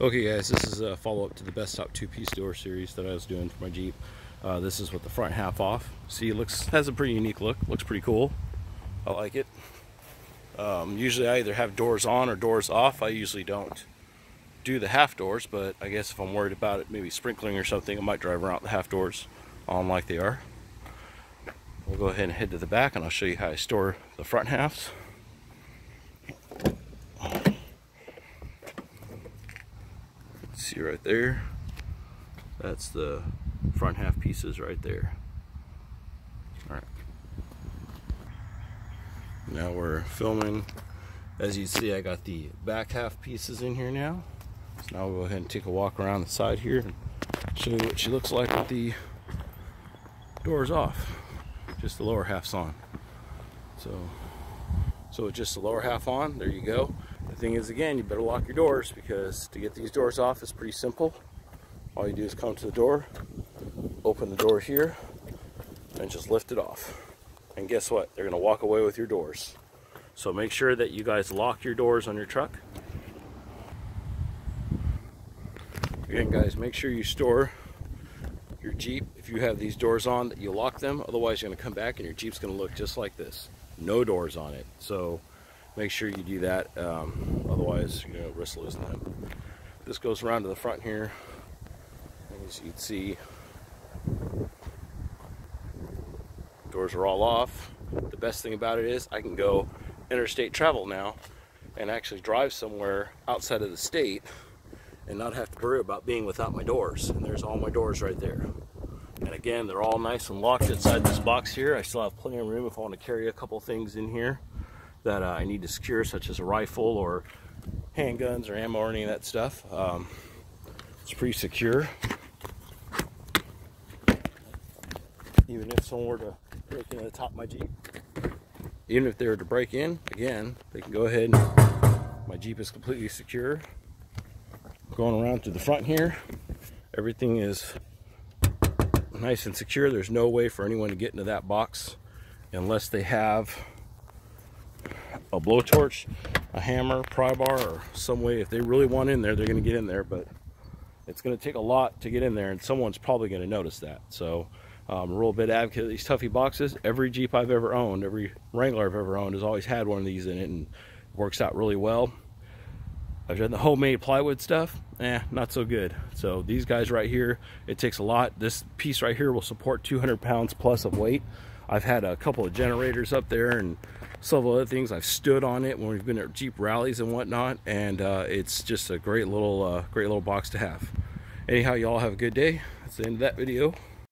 Okay guys, this is a follow-up to the Bestop two-piece door series that I was doing for my Jeep. Uh, this is with the front half off. See, it looks has a pretty unique look. Looks pretty cool. I like it. Um, usually I either have doors on or doors off. I usually don't do the half doors, but I guess if I'm worried about it maybe sprinkling or something, I might drive around the half doors on like they are. We'll go ahead and head to the back and I'll show you how I store the front halves. See right there. That's the front half pieces right there. All right now we're filming. As you see I got the back half pieces in here now. So now we'll go ahead and take a walk around the side here and show you what she looks like with the doors off. Just the lower half's on. So so with just the lower half on there you go thing is, again, you better lock your doors because to get these doors off is pretty simple. All you do is come to the door, open the door here, and just lift it off. And guess what? They're going to walk away with your doors. So make sure that you guys lock your doors on your truck. Again, guys, make sure you store your Jeep, if you have these doors on, that you lock them. Otherwise, you're going to come back and your Jeep's going to look just like this. No doors on it. So make sure you do that. Um, otherwise, you know, risk losing them. This goes around to the front here. As you can see, doors are all off. The best thing about it is I can go interstate travel now and actually drive somewhere outside of the state and not have to worry about being without my doors. And there's all my doors right there. And again, they're all nice and locked inside this box here. I still have plenty of room if I want to carry a couple things in here that uh, I need to secure, such as a rifle or handguns or ammo or any of that stuff. Um, it's pretty secure. Even if someone were to break into the top of my Jeep. Even if they were to break in, again, they can go ahead my Jeep is completely secure. Going around to the front here, everything is nice and secure. There's no way for anyone to get into that box unless they have a blowtorch, a hammer, pry bar, or some way. If they really want in there, they're going to get in there, but it's going to take a lot to get in there, and someone's probably going to notice that. So um, a real bit advocate of these Tuffy boxes. Every Jeep I've ever owned, every Wrangler I've ever owned has always had one of these in it, and works out really well. I've done the homemade plywood stuff, eh, not so good. So these guys right here, it takes a lot. This piece right here will support 200 pounds plus of weight. I've had a couple of generators up there and several other things. I've stood on it when we've been at Jeep rallies and whatnot, and uh, it's just a great little, uh, great little box to have. Anyhow, y'all have a good day. That's the end of that video.